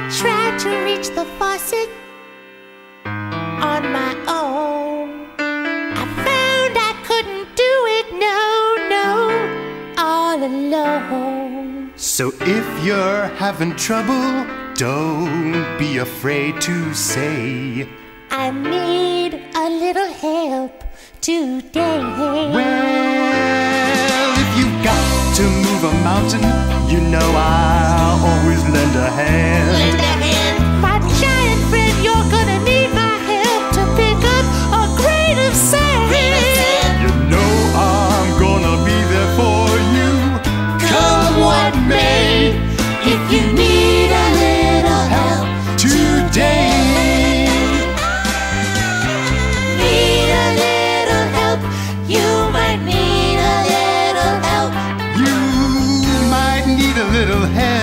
I tried to reach the faucet on my own. I found I couldn't do it, no, no, all alone. So if you're having trouble, don't be afraid to say, I need a little help today. Well, if you've got to move a mountain, you know I'll always lend a hand. My giant friend, you're gonna need my help to pick up a grain of sand. You know I'm gonna be there for you. Come what may, If you need a little help, today. need a little help, you might need a little help. You might need a little help